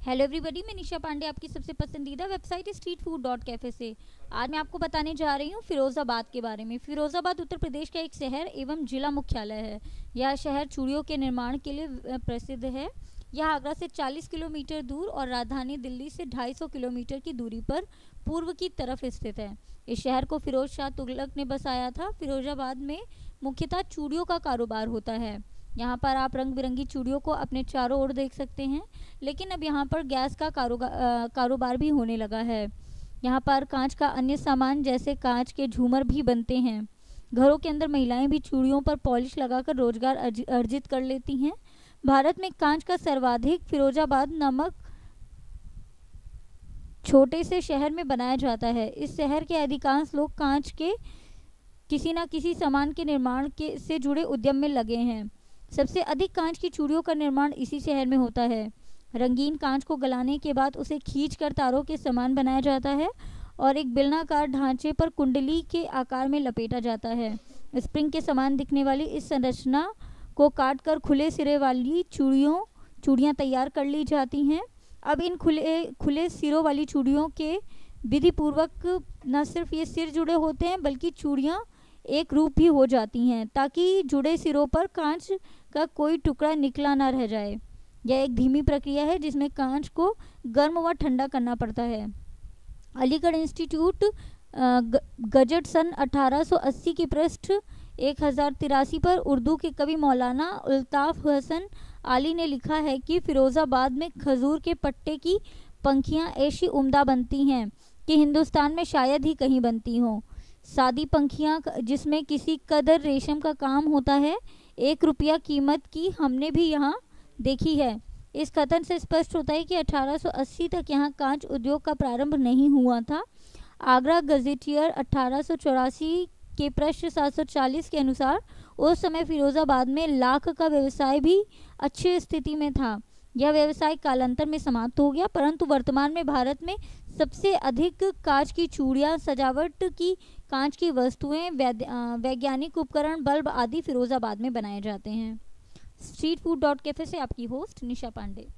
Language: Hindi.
हेलो एवरीबॉडी मैं निशा पांडे आपकी सबसे पसंदीदा website street food dot cafe से। आज मैं आपको बताने जा रही हूँ फिरोज़ाबाद के बारे में। फिरोज़ाबाद उत्तर प्रदेश का एक शहर एवं जिला मुख्यालय है। यह शहर चूड़ियों के निर्माण के लिए प्रसिद्ध है। यह आगरा से 40 किलोमीटर दूर और राजधानी दिल्ली से 250 किलोमीटर की दूरी पर पूर्व की तरफ़ स्थित है। इस शहर को फिरोज शाह तुगलक ने बसाया था। फिरोजाबाद में मुख्यतः चूड़ियों का कारोबार होता है। यहाँ पर आप रंग बिरंगी चूड़ियों को अपने चारों ओर देख सकते हैं, लेकिन अब यहाँ पर गैस का कारोबार भी होने लगा है। यहाँ पर कांच का अन्य सामान जैसे कांच के झूमर भी बनते हैं। घरों के अंदर महिलाएँ भी चूड़ियों पर पॉलिश लगाकर रोज़गार अर्जित कर लेती हैं। भारत में कांच का सर्वाधिक फिरोजाबाद नामक छोटे से शहर में बनाया जाता है। इस शहर के अधिकांश लोग कांच के किसी न किसी सामान के निर्माण के, से जुड़े उद्यम में लगे हैं। सबसे अधिक कांच की चूड़ियों का निर्माण इसी शहर में होता है। रंगीन कांच को गलाने के बाद उसे खींच कर तारों के समान बनाया जाता है और एक बिलनाकार ढांचे पर कुंडली के आकार में लपेटा जाता है। स्प्रिंग के समान दिखने वाली इस संरचना को काट कर खुले सिरे वाली चूड़ियों, चूड़ियाँ तैयार कर ली जाती हैं। अब इन खुले खुले सिरों वाली चूड़ियों के विधि पूर्वक न सिर्फ़ ये सिर जुड़े होते हैं, बल्कि चूड़ियाँ एक रूप भी हो जाती हैं, ताकि जुड़े सिरों पर कांच का कोई टुकड़ा निकला ना रह जाए। यह एक धीमी प्रक्रिया है, जिसमें कांच को गर्म व ठंडा करना पड़ता है। अलीगढ़ इंस्टीट्यूट गजट सन 1880 की पृष्ठ एक हज़ार तिरासी पर उर्दू के कवि मौलाना उल्ताफ़ हसन आली ने लिखा है कि फिरोज़ाबाद में खजूर के पट्टे की पंखियाँ ऐसी उम्दा बनती हैं कि हिंदुस्तान में शायद ही कहीं बनती हों। सादी पंखियाँ जिसमें किसी कदर रेशम का काम होता है, एक रुपया कीमत की हमने भी यहाँ देखी है। इस कथन से स्पष्ट होता है कि 1880 तक यहाँ कांच उद्योग का प्रारंभ नहीं हुआ था। आगरा गजेटियर अठारह सौ चौरासी के पृष्ठ 740 के अनुसार, उस समय फिरोजाबाद में लाख का व्यवसाय भी अच्छी स्थिति में था। यह व्यवसाय कालांतर में समाप्त हो गया, परंतु वर्तमान में भारत में सबसे अधिक कांच की चूड़ियाँ, सजावट की कांच की वस्तुएँ वैज्ञानिक उपकरण, बल्ब आदि फिरोजाबाद में बनाए जाते हैं। स्ट्रीट फ़ूड डॉट कैफ़े से आपकी होस्ट निशा पांडे।